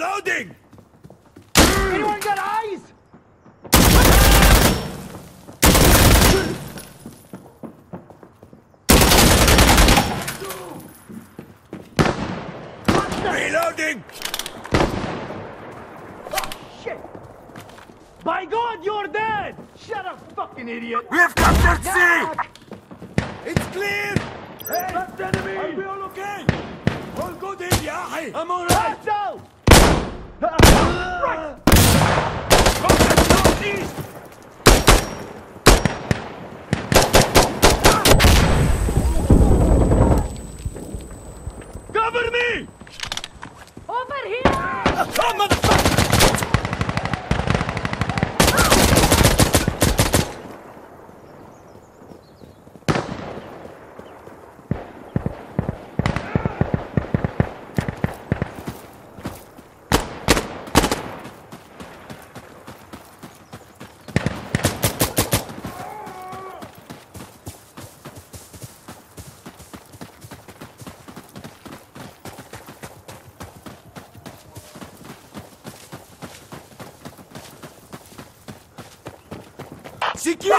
Loading! Anyone got eyes? Reloading! Oh, shit! By God, you're dead! Shut up, fucking idiot! We have captured C! It's clear! Hey, left enemy! Are we all okay? All good here, yeah? I'm alright! Hostile! right! Contact northeast! Cover me! Over here! Oh, motherfucker! C'est qui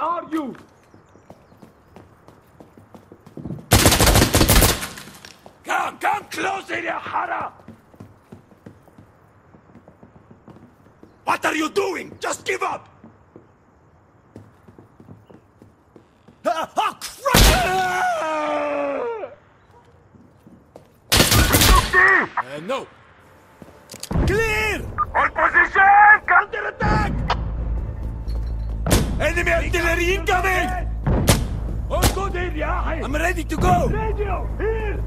are you? Come, come closer, you hara! What are you doing? Just give up! Oh, crap! Uh, no. Clear! On position! Counter-attack! Enemy artillery incoming! All good here, yeah? I'm ready to go! Radio! Here!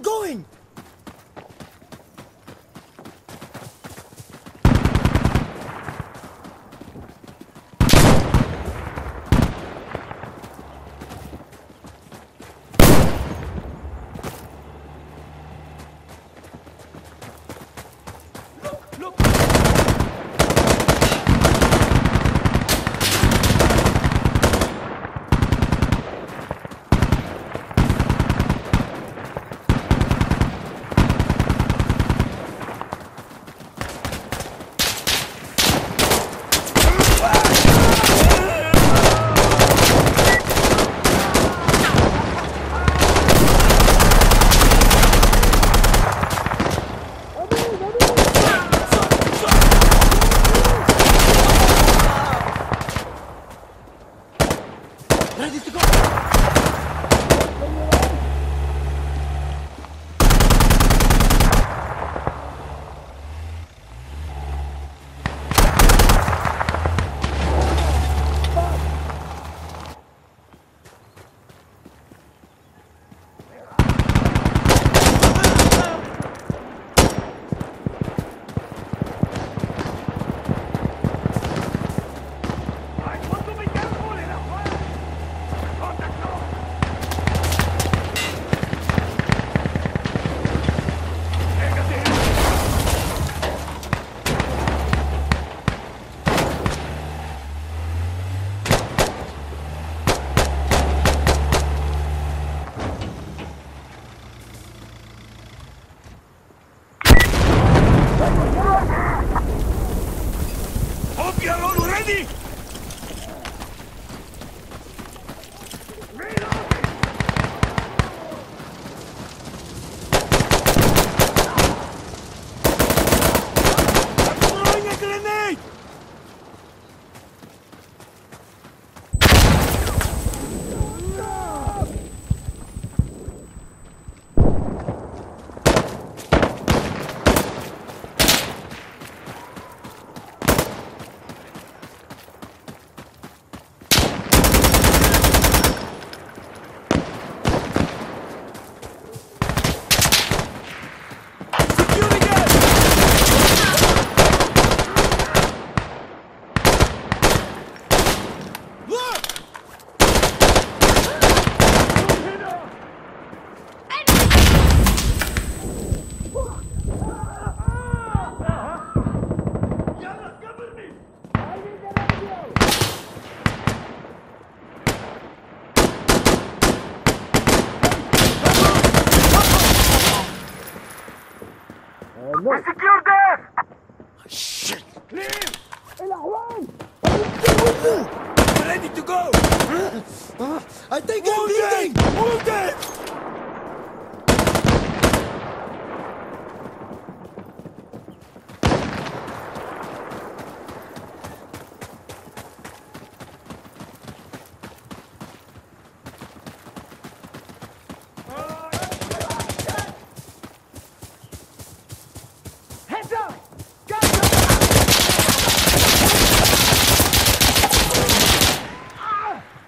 I'm going! We secured them! Shit! Ready to go! I think I'm bleeding! Wounded! Wounded! Heads up!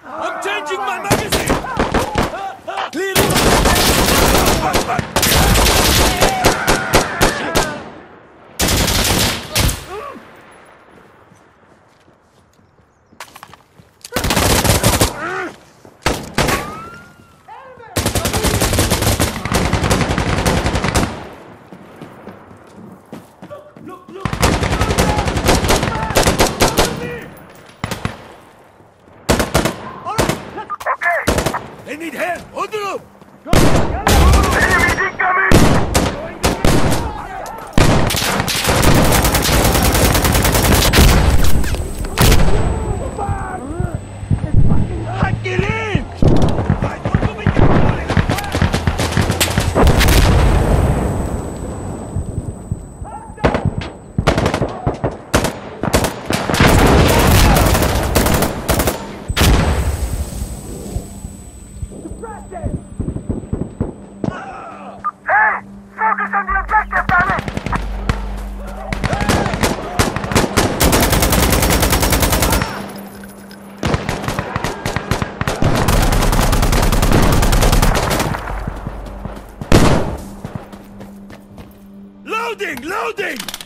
I'm changing my magazine! Clear Okay! They need help! Order up! Enemies incoming! Loading! Loading!